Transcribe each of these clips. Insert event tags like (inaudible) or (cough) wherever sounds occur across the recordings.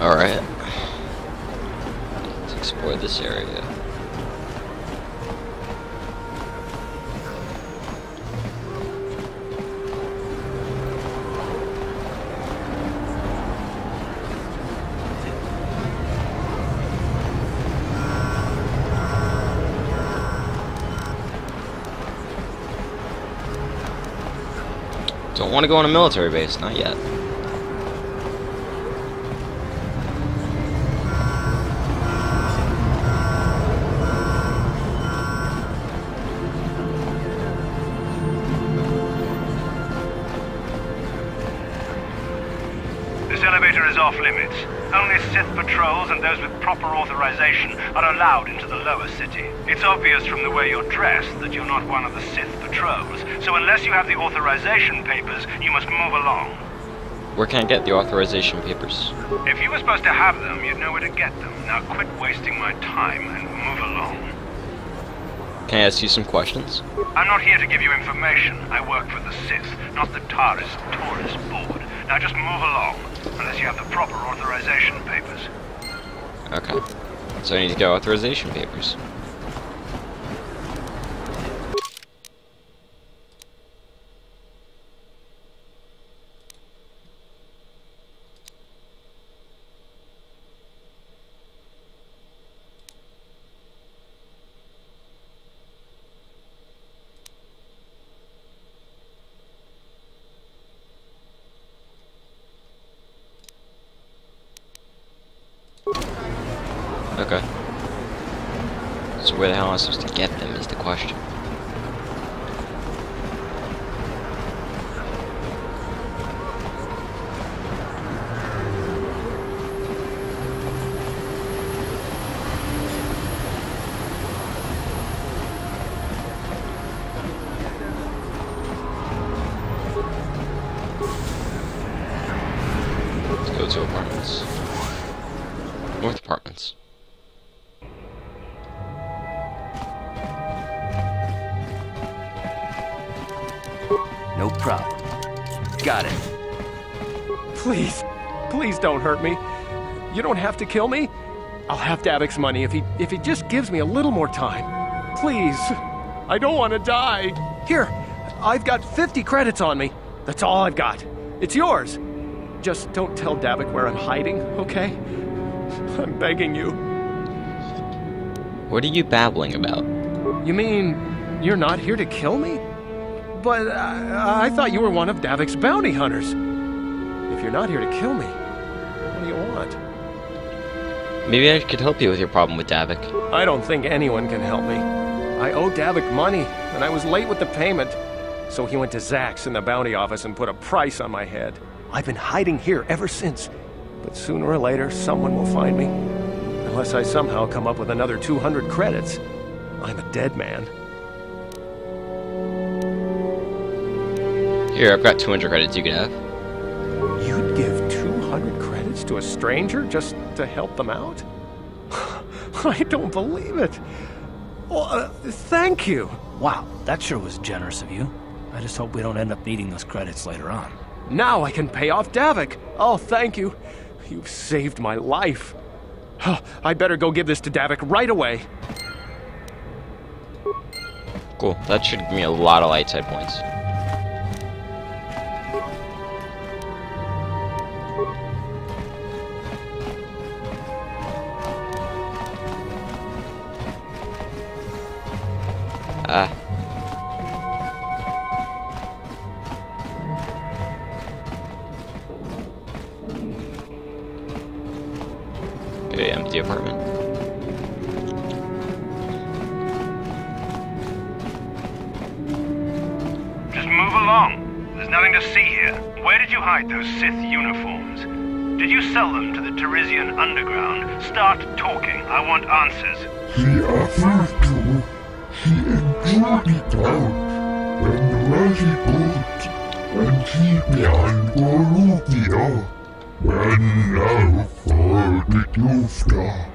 Alright. Let's explore this area. Don't want to go on a military base, not yet. Patrols and those with proper authorization are allowed into the lower city. It's obvious from the way you're dressed that you're not one of the Sith patrols, so unless you have the authorization papers, you must move along. Where can I get the authorization papers? If you were supposed to have them, you'd know where to get them. Now quit wasting my time and move along. Can I ask you some questions? I'm not here to give you information. I work for the Sith, not the Taris Tourist Board. Now just move along, unless you have the proper authorization papers. Okay. So I need to get authorization papers. Okay. So don't hurt me. You don't have to kill me. I'll have Davik's money if he if he just gives me a little more time. Please. I don't want to die. Here, I've got 50 credits on me. That's all I've got. It's yours. Just don't tell Davik where I'm hiding, okay? (laughs) I'm begging you. What are you babbling about? You mean you're not here to kill me? But I, I thought you were one of Davik's bounty hunters. If you're not here to kill me, Maybe I could help you with your problem with Davik. I don't think anyone can help me. I owe Davik money, and I was late with the payment. So he went to Zax in the bounty office and put a price on my head. I've been hiding here ever since. But sooner or later, someone will find me. Unless I somehow come up with another 200 credits. I'm a dead man. Here, I've got 200 credits you can have. To a stranger just to help them out? (laughs) I don't believe it. Well, uh, thank you. Wow, that sure was generous of you. I just hope we don't end up needing those credits later on. Now I can pay off Davik. Oh, thank you. You've saved my life. I better go give this to Davik right away. Cool. That should give me a lot of light side points. Okay, empty apartment. Just move along. There's nothing to see here. Where did you hide those Sith uniforms? Did you sell them to the Teresian underground? Start talking. I want answers. He offered to. He enjoyed it out. And very good. And he began Gorukia. When now for the Dufta.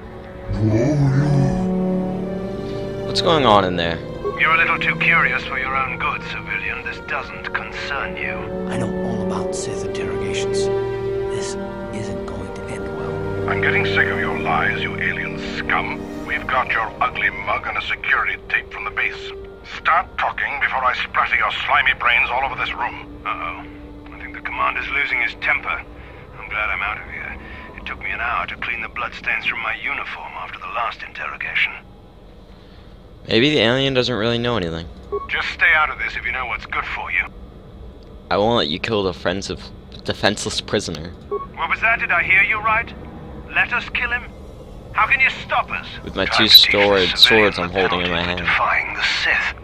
What's going on in there? You're a little too curious for your own good, civilian. This doesn't concern you. I know all about Sith interrogations. This isn't going to end well. I'm getting sick of your lies, you alien scum. We've got your ugly mug and a security tape from the base. Start talking before I splatter your slimy brains all over this room. Uh-oh. I think the commander's losing his temper. Glad I'm out of here. It took me an hour to clean the bloodstains from my uniform after the last interrogation. Maybe the alien doesn't really know anything. Just stay out of this if you know what's good for you. I won't let you kill the defensive, defenseless prisoner. What was that? Did I hear you right? Let us kill him? How can you stop us? With my two to teach the sword- swords I'm holding in my hand. Defying the Sith.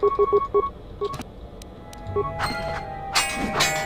Bluetooth Blackfandigo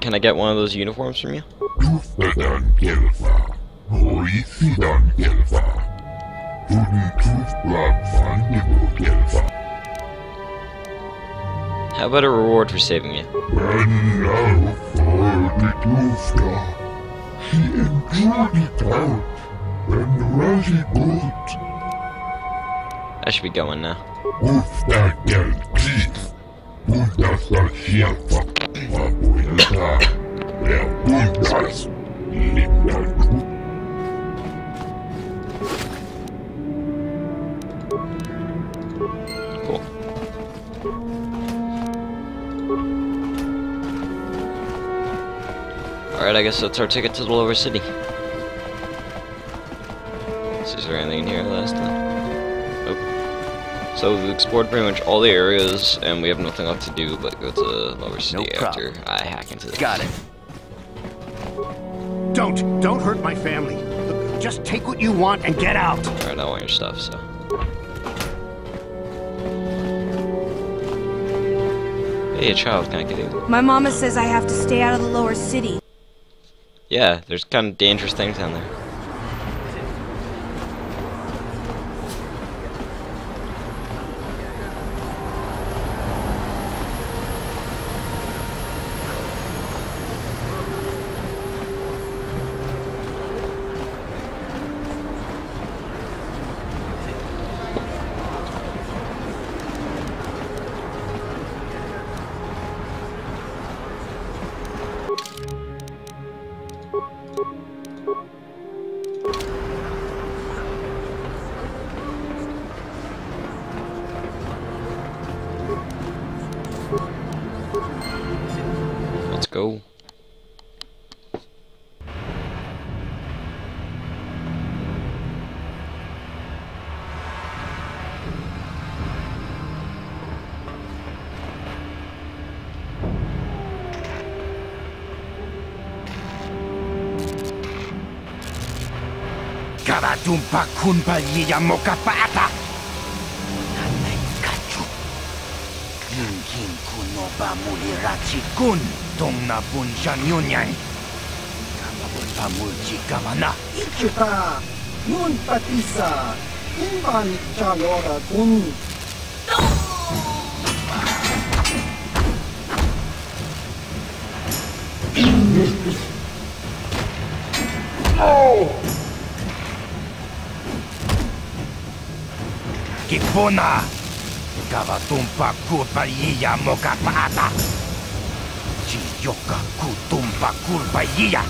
Can I get one of those uniforms from you? How about a reward for saving good. I should be going now. Cool. Alright, I guess that's our ticket to the lower city. So we've explored pretty much all the areas, and we have nothing left to do but go to the lower city No after I hack into this. Got it. Don't, don't hurt my family. Look, just take what you want and get out. Alright, I want your stuff, so. Hey, a child, can I get you? My mama says I have to stay out of the lower city. Yeah, there's kind of dangerous things down there. Cavadumpa Kumpa Yia Mokapata! Nanai Kachu! Kingin Kunoba Mulirachi Kun! Tomna Bunjan Yunyan! Kavabumpa Mulchi Kavana! Ichita! Nun Patisa! Imban Chalora Kun! Kipuna! Kavatumpa kurpaiya moka paata! Chiyoka kutumpa kurpaiya!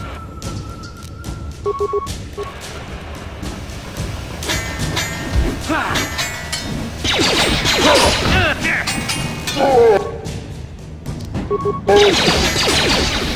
Alright,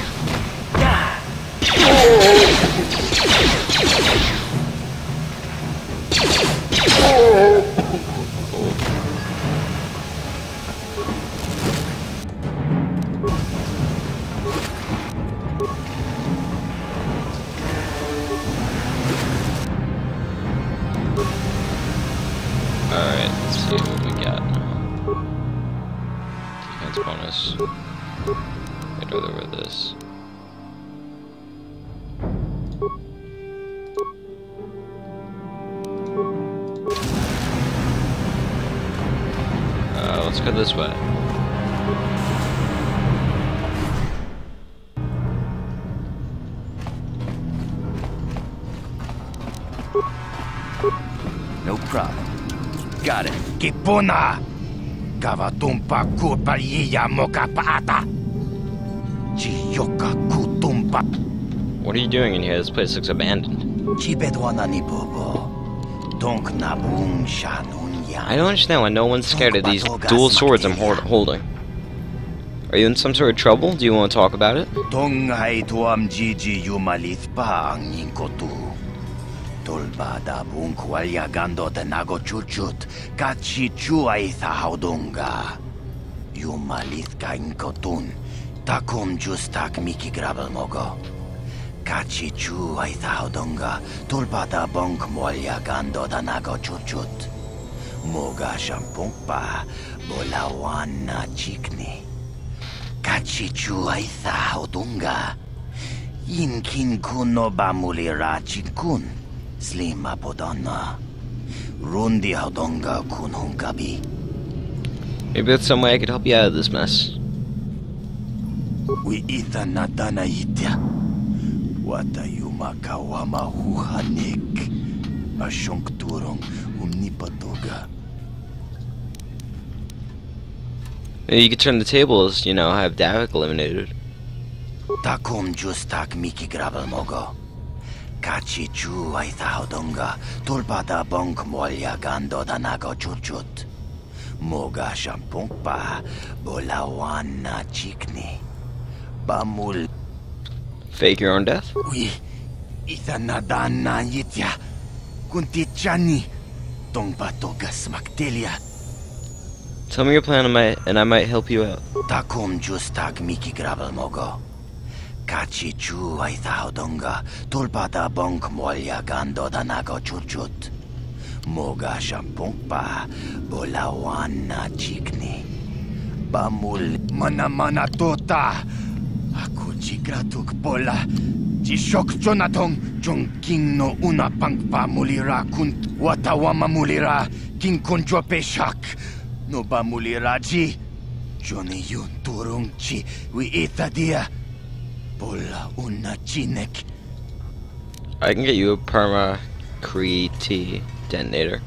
Kavatumpa kurpaiya moka paata! Chiyoka kutumpa What are you doing in here? This place looks abandoned. Ni bobo. Donk na bung shanun I don't understand why no one's scared of these dual swords I'm holding. Are you in some sort of trouble? Do you want to talk about it? Tong hai tuam jiji ang ninkotu. Tolba da bung kwalya gando de nago chuchut. Kachi chu ay sa haudunga. Yumalit ka inkotun. Takum justak miki grabel mogo. Kachi chu ay sa haudunga. Tolba da bung kwalya gando da nago chuchut. Moga shampung pa. Bolawan na chikni. Kachichu ay sa haudunga. Inkin kuno ba mulira chinkun. Slima podonna. Rundi haudunga kun hungabi. Maybe there's some way I could help you out of this mess. Wi ita na dana itya. Wata yuma kawama huhanik. Asyong turong umnipatoga. You could turn the tables, you know, I have Davik eliminated. Takum justak miki grabel mogo. Kachi chu ay haudunga. Tulpada bonk molya gando da nago chuchut. Moga shampung pa. Bolawan na chikni. Bamul. Fake your own death? Ui. Isa nadan na yitya. Kunti chani. Tong batogas maktelia. Tell me your plan and, my, and I might help you out. Takum justak miki grabel mogo. kachi chu ai thaudonga tulpa ta bonk molya gando danago chuchut moga shampungpa bola wanna chikni bamul mana mana tota aku chikratuk bola Chishok chonatong chung king no una pangpa mulira kun watawama mulira king kun peshak. No ba mulira ji. Johnny Yun Turung Chi, we eat a deer. Bola una chinek. I can get you a perma Kree detonator.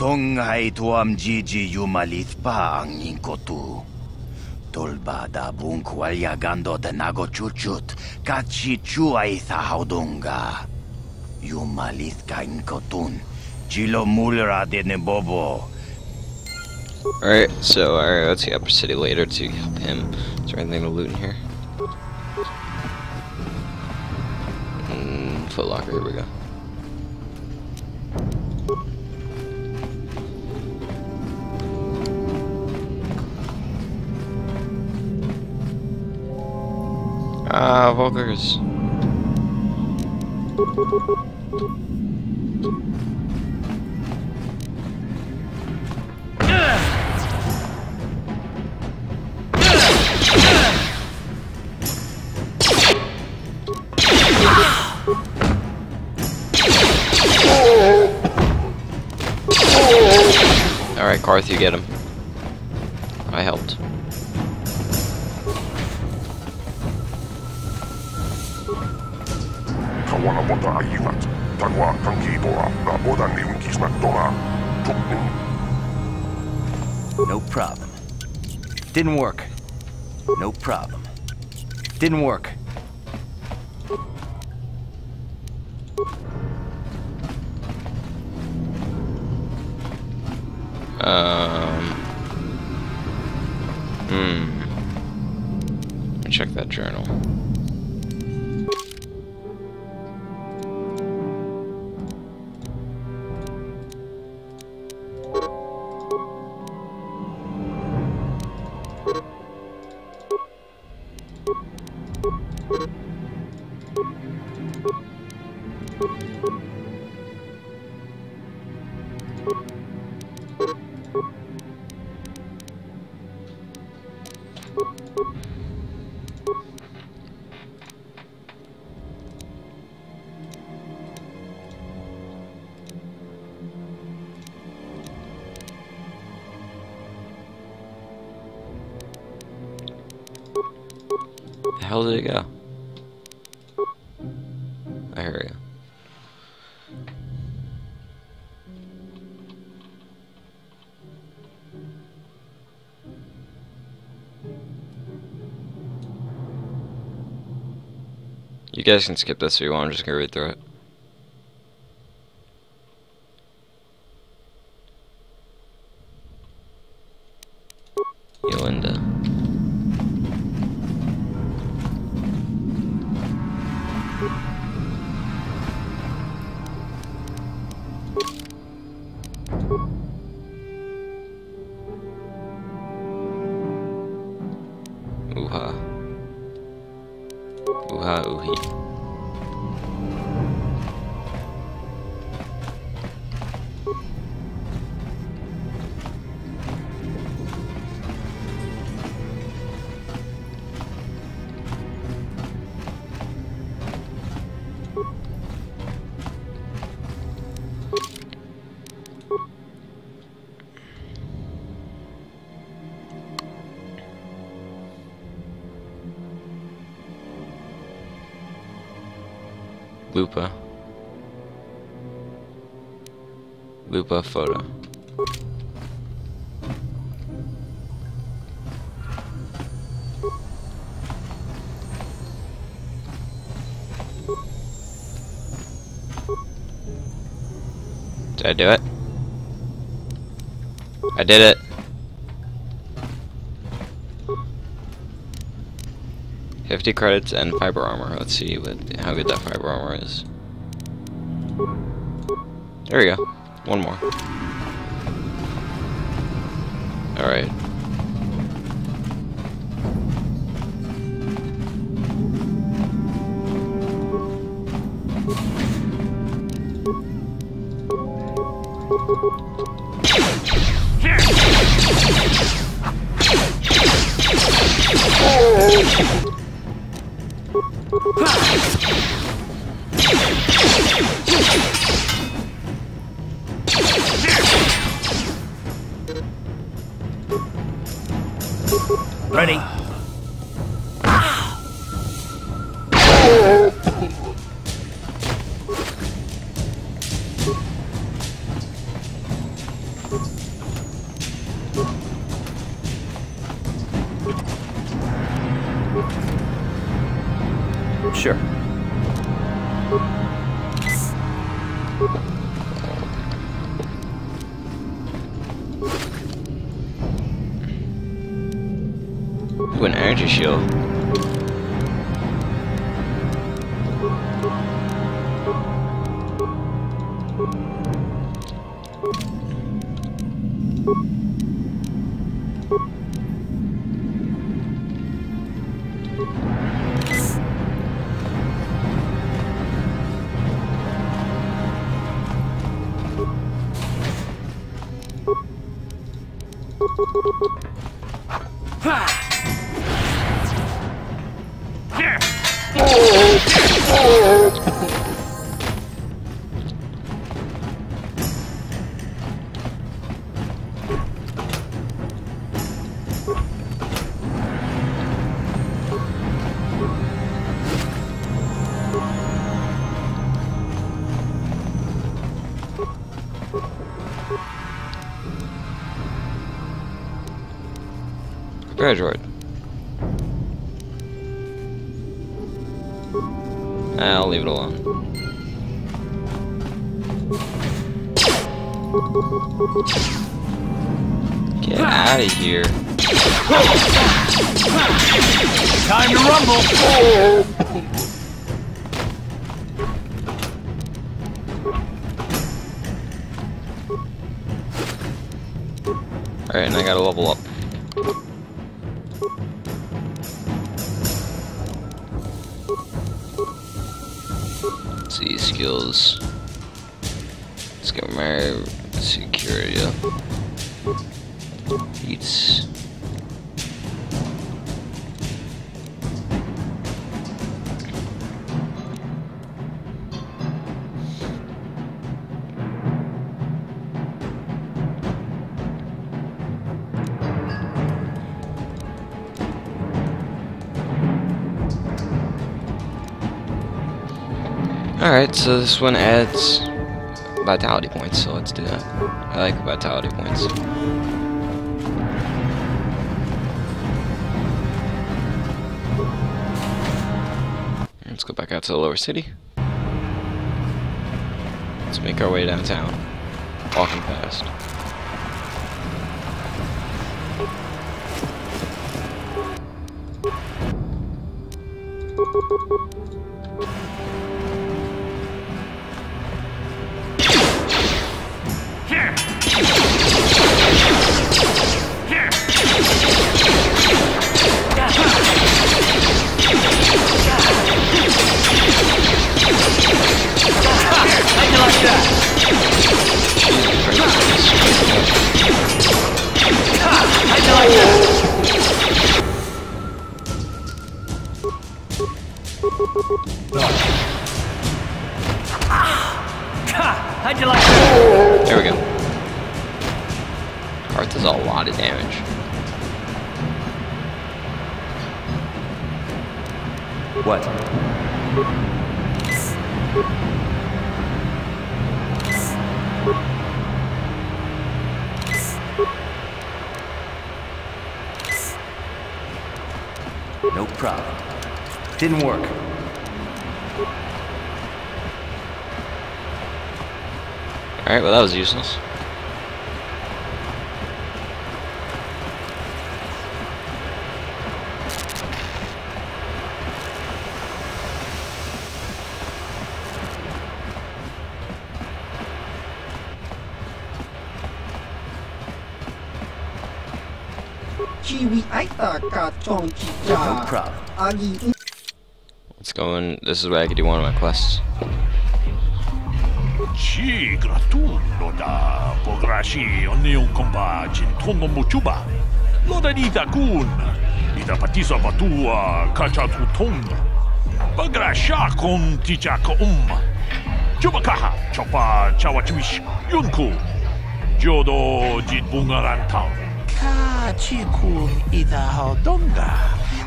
Tong hai tuam jiji yumalit pa ang inkotu. Tolba da bung kwalya gando de nago chuchut. Kachi chu ay sa haudunga. Yumalit ka inkotun. Chilo mulra de ne bobo. Alright, so alright, let's see Upper City later to help him. Is there anything to loot in here? Mm, Foot Locker, here we go. Ah, Vulkars. Carth, you get him. I helped. No problem. Didn't work. No problem. Didn't work. Hell did it go? I hear you. You guys can skip this if you want, I'm just gonna read through it. Yolinda. Uh, Lupa photo. Did I do it? I did it. Fifty credits and fiber armor. Let's see what how good that fiber armor is. There we go. One more. Alright. An energy Let's get my security up. Eats. Alright, so this one adds vitality points, so let's do that. I like vitality points. Let's go back out to the lower city. Let's make our way downtown. Walking fast. That was aita ka chong chi No problem. Agi Let's go in. This is where I could do one of my quests. ti gratulo da Pograshi Onneon Comba Cintono Mochuba Loda Nida Kun Ida Patisa Batua Kachatu Tonga Bagrasha Kon Tijaka Umma Chubakaha Chopa Chawachimish Yunku Jodo Jitbungarantao Kachiku Ida Hodonga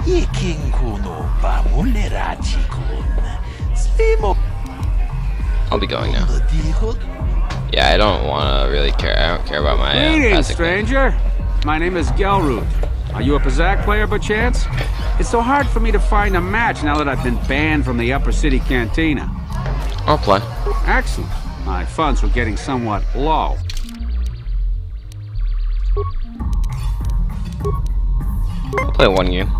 Ikingu no Bamulera Chikun Svimo I'll be going now. Yeah, I don't want to really care. I don't care about my. Uh, Greetings, basic- stranger. My name is Gelrood. Are you a Pazaak player, by chance? It's so hard for me to find a match now that I've been banned from the Upper City Cantina. I'll play. Excellent. My funds were getting somewhat low. I'll play one game.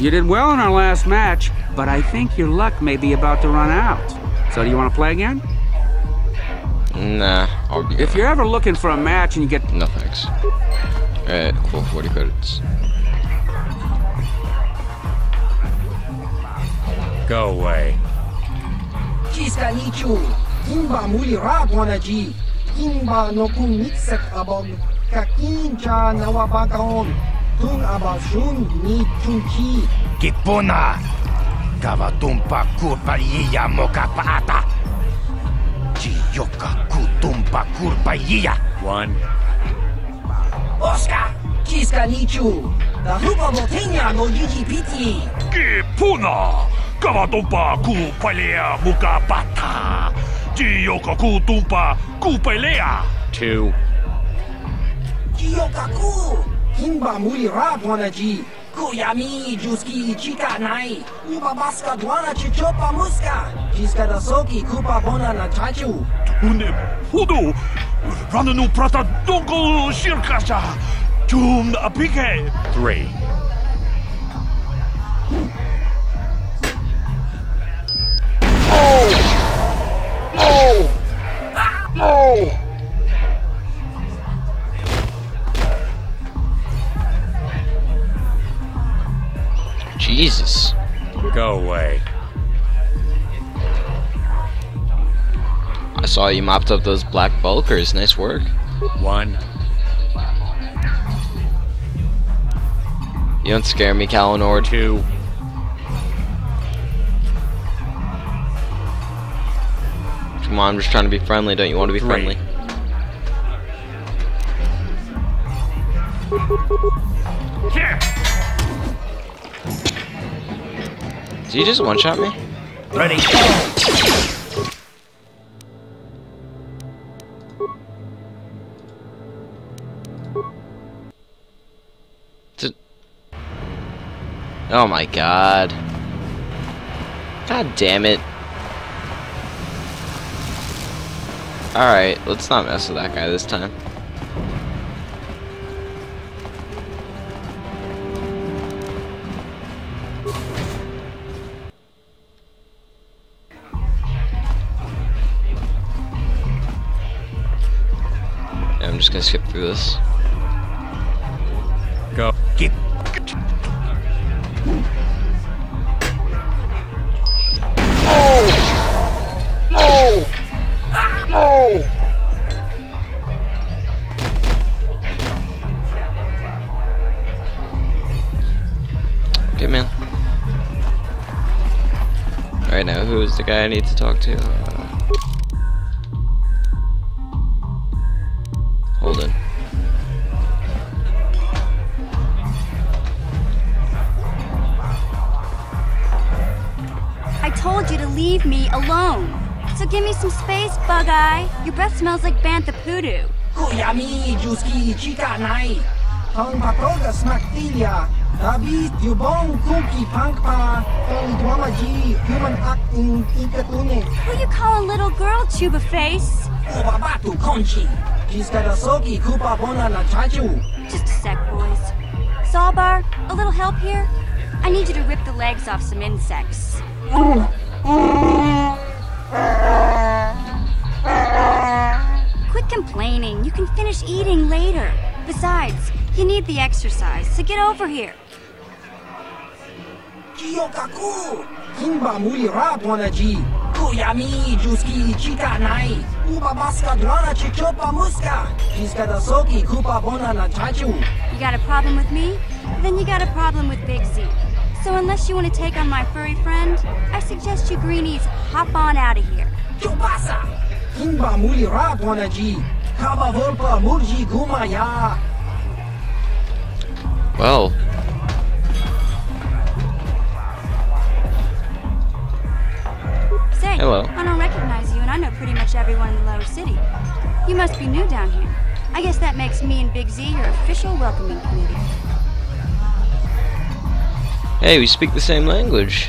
You did well in our last match, but I think your luck may be about to run out. So do you want to play again? Nah, I'll be. If you're ever looking for a match and you get... No thanks. Alright, cool, 40 credits. Go away. Chiska nichu. Muli radwana ji. Kimba no kun mixek abog. Kakincha nawabakaon. Tung abashun ni chunchi. Kipuna! Kavatumpa kurpaliya mokapaata! Chiyoka kutumpa kurpaliya! One. Oscar. Chiska nichu. Da hupa botenya no yiji piti. Ki puna! Kavatumpa ku palea muka pata! Chiyoka ku tumpa ku pelea! Two. Kimba muli radwana ji. Kuyami juski chika nai. Uba baska dwana chichopa muska. Chiska da soki kupa bona na chachu. Une pudu! Rananu prata donko shirkasha! Chum apike! Three. Oh. Oh. Ah. Oh. Jesus. Go away. I saw you mopped up those black Vulkars. Nice work. One. You don't scare me, Calo Nord. Two. Come on, I'm just trying to be friendly. Don't you want to be Three. friendly? Here! Did you just one-shot me? Ready? Did... Oh my god. God damn it. Alright, let's not mess with that guy this time. I'm just gonna skip through this. Okay, man. Alright, now who is the guy I need to talk to? Give me some space, Bug Eye. Your breath smells like Bantha Poodoo. Kuyami juski chika nai. Tong patroga smaktilia. David yubong kuki pankpa. Tong dwamaji human act in ikatune. Who you call a little girl, Chuba Face? Ubabatu konchi. Jiska da soki kupa bona na chachu. Just a sec, boys. Zaalbar, a little help here? I need you to rip the legs off some insects. Mm, mm. Besides, you need the exercise, so get over here. Kiyokaku. Kimba ji. Kuyami juski chika nai. Ubabaska dwana chichopa muska. Soki kupa bona na chachu. You got a problem with me? Then you got a problem with Big Z. So unless you want to take on my furry friend, I suggest you greenies hop on out of here. Chupasa. Kimba muli radwana ji. Kava volpa murji gumaya. Well, Say, Hello. I don't recognize you, and I know pretty much everyone in the lower city. You must be new down here. I guess that makes me and Big Z your official welcoming committee. hey, we speak the same language.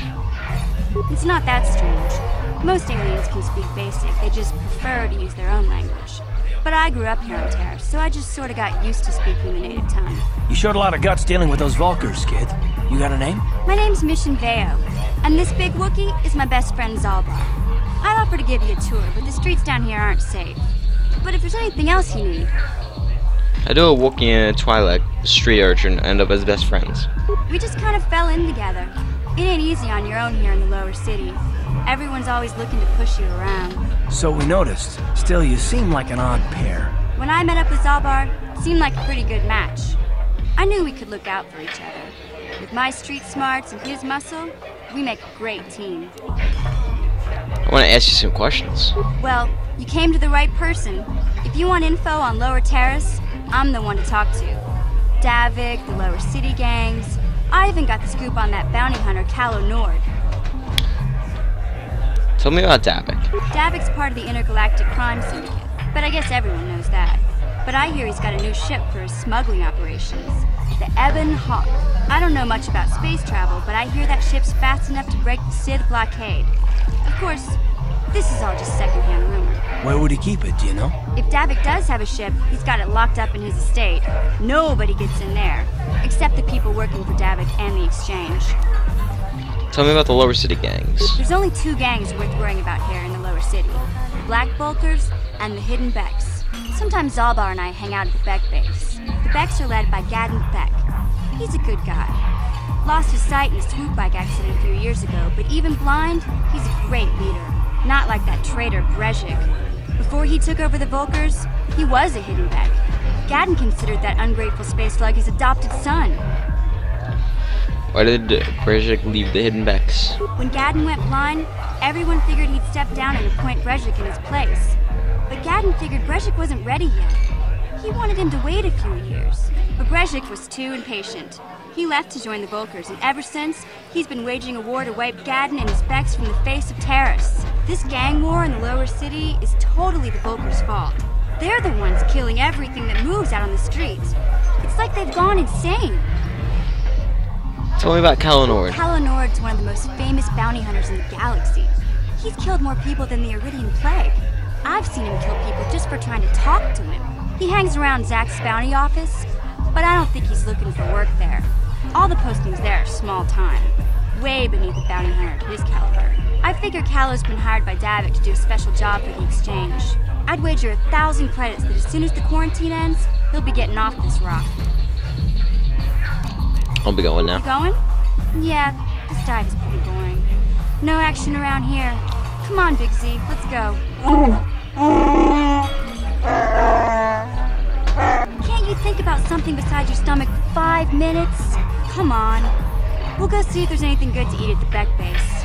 It's not that strange. Most aliens can speak basic, they just prefer to use their own language. But I grew up here on Taris, so I just sort of got used to speaking the native tongue. You showed a lot of guts dealing with those Vulkars, kid. You got a name? My name's Mission Vao, and this big Wookiee is my best friend Zaalbar. I'd offer to give you a tour, but the streets down here aren't safe. But if there's anything else you need, I do a Wookiee and a Twi'lek street urchin end up as best friends. we just kind of fell in together. It ain't easy on your own here in the lower city. Everyone's always looking to push you around. So we noticed. Still, you seem like an odd pair. When I met up with Zaalbar, it seemed like a pretty good match. I knew we could look out for each other. With my street smarts and his muscle, we make a great team. I want to ask you some questions. Well, you came to the right person. If you want info on Lower Taris, I'm the one to talk to. Davik, the Lower City gangs. I even got the scoop on that bounty hunter, Calo Nord. Tell me about Davik. Davik's part of the Intergalactic Crime Syndicate, but I guess everyone knows that. But I hear he's got a new ship for his smuggling operations. The Ebon Hawk. I don't know much about space travel, but I hear that ship's fast enough to break the Sith blockade. Of course, this is all just secondhand rumor. Where would he keep it, do you know? If Davik does have a ship, he's got it locked up in his estate. Nobody gets in there, except the people working for Davik and the Exchange. Tell me about the lower city gangs. There's only two gangs worth worrying about here in the lower city. The Black Vulkars and the Hidden Beks. Sometimes Zaalbar and I hang out at the Bek base. The Beks are led by Gadon Beck. He's a good guy. Lost his sight in a swoop bike accident a few years ago, but even blind, he's a great leader. Not like that traitor Brejik. Before he took over the Vulkars, he was a Hidden Bek. Gadon considered that ungrateful space slug his adopted son. Why did Brejik leave the Hidden Beks? When Gadon went blind, everyone figured he'd step down and appoint Brejik in his place. But Gadon figured Brejik wasn't ready yet. He wanted him to wait a few years. But Brejik was too impatient. He left to join the Vulkars, and ever since, he's been waging a war to wipe Gadon and his Beks from the face of Taris. This gang war in the lower city is totally the Vulkars' fault. They're the ones killing everything that moves out on the streets. It's like they've gone insane. Tell me about Calo Nord. Kalanord's one of the most famous bounty hunters in the galaxy. He's killed more people than the Iridian Plague. I've seen him kill people just for trying to talk to him. He hangs around Zax's bounty office, but I don't think he's looking for work there. All the postings there are small time, way beneath a bounty hunter of his caliber. I figure Calo's been hired by Davik to do a special job for the exchange. I'd wager a thousand credits that as soon as the quarantine ends, he'll be getting off this rock. I'll be going now. You going? Yeah, this dive is pretty boring. No action around here. Come on, Big Z, let's go. Can't you think about something besides your stomach for five minutes? Come on. We'll go see if there's anything good to eat at the Bek base.